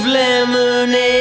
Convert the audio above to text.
of lemonade